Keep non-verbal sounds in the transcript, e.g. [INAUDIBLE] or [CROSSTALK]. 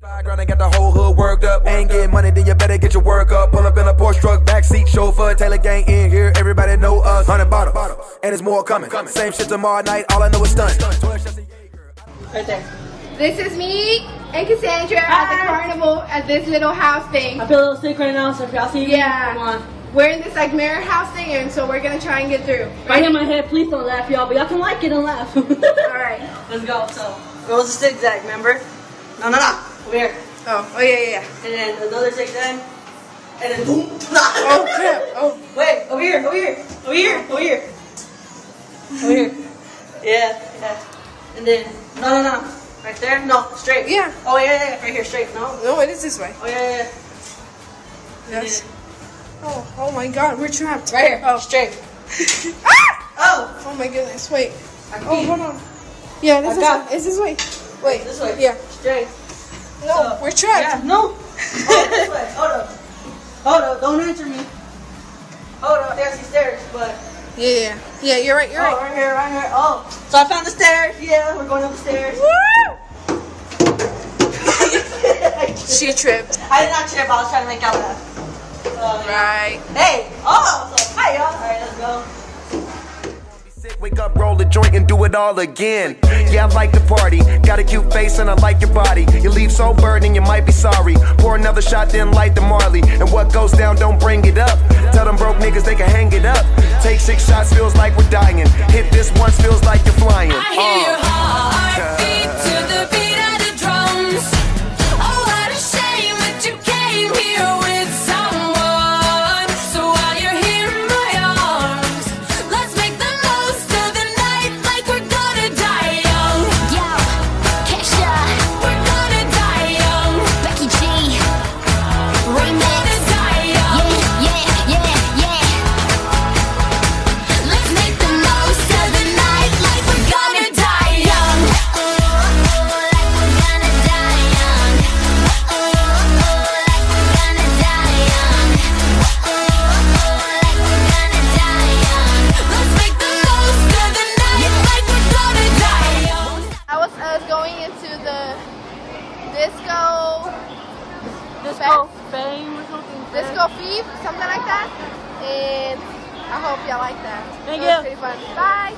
Background, I got the whole hood worked up. Ain't getting money, then you better get your work up. Pull up in a Porsche truck, backseat chauffeur, Taylor gang in here. Everybody know us. Hundred bottle, and it's more coming. Same shit tomorrow night. All I know is stunt. Right there. This is me and Cassandra at the carnival at this little house thing. I feel a little sick right now, so if y'all see me, Yeah. come on. We're in this like mirror house thing, and so we're gonna try and get through. If I hit my head, please don't laugh, y'all, but y'all can like it and laugh. [LAUGHS] All right. Let's go. So, it was a zigzag, remember? No, no, no. Over here. Oh, oh yeah, yeah, yeah. And then another zigzag. And then boom. Oh crap. Oh. [LAUGHS] Wait, over here, over here, over here, over here. Over here. Yeah, yeah. And then, no, no, no. Right there? No, straight. Yeah. Oh, yeah, yeah, yeah. Right here, straight. No. No, it is this way. Oh, yeah, yeah. Yes. Oh, oh my God, we're trapped. Right here. Oh. Straight. [LAUGHS] Ah! Oh. Oh my goodness. Wait. Oh, hold on. Yeah, this I is got- it's this way. Wait. This way. Yeah. Straight. No, So- we're trapped. Yeah, no. [LAUGHS] Oh, this way. Hold up. Hold up. Don't answer me. Hold up. There's the stairs, but. Yeah, yeah, yeah. You're right. You're oh, right. right here, right here. Oh. So I found the stairs. Yeah, we're going up the stairs. [LAUGHS] She tripped. I did not trip. I was trying to make y'all laugh. Right. Hey. Oh. So, hi, y'all. All right, let's go. Wake up, roll a joint, and do it all again. Yeah, I like the party. Got a cute face and I like your body. You leave so burning, you might be sorry. Pour another shot, then light the Marley. And what goes down, don't bring it up. Tell them broke niggas they can hang it up. Take six shots, feels like we're dying. Hit this once, feels like you're flying. I hear your Uh. heartbeat to disco, Disco fame or something. disco feed, something like that. And I hope y'all like that. Thank It you. pretty fun. Bye.